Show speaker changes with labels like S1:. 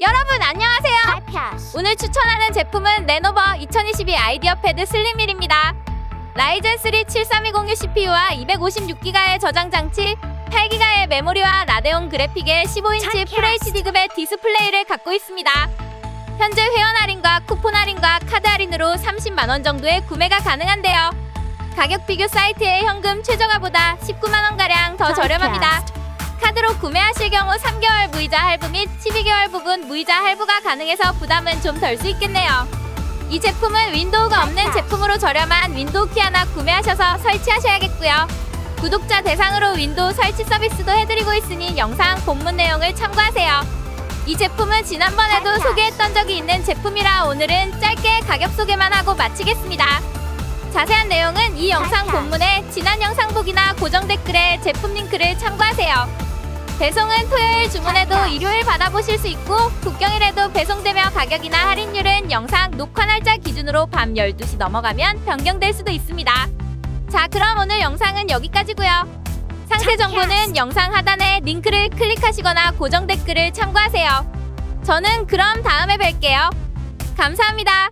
S1: 여러분 안녕하세요. 오늘 추천하는 제품은 레노버 2022 아이디어 패드 슬림 1입니다. 라이젠 3 7320U CPU와 256기가의 저장 장치, 8기가의 메모리와 라데온 그래픽의 15인치 FHD급의 디스플레이를 갖고 있습니다. 현재 회원 할인과 쿠폰 할인과 카드 할인으로 30만 원 정도의 구매가 가능한데요. 가격 비교 사이트의 현금 최저가보다 19만 원 가량 더 저렴합니다. 카드로 구매하실 경우 3개월 무이자 할부 및 12개월 부분 무이자 할부가 가능해서 부담은 좀 덜 수 있겠네요. 이 제품은 윈도우가 없는 제품으로 저렴한 윈도우 키 하나 구매하셔서 설치하셔야겠고요. 구독자 대상으로 윈도우 설치 서비스도 해드리고 있으니 영상 본문 내용을 참고하세요. 이 제품은 지난번에도 소개했던 적이 있는 제품이라 오늘은 짧게 가격 소개만 하고 마치겠습니다. 자세한 내용은 이 영상 본문에 지난 영상 보기나 고정 댓글에 제품 링크를 참고하세요. 배송은 토요일 주문해도 일요일 받아보실 수 있고 국경일에도 배송되며 가격이나 할인율은 영상 녹화 날짜 기준으로 밤 12시 넘어가면 변경될 수도 있습니다. 자 그럼 오늘 영상은 여기까지고요. 상세 정보는 영상 하단에 링크를 클릭하시거나 고정 댓글을 참고하세요. 저는 그럼 다음에 뵐게요. 감사합니다.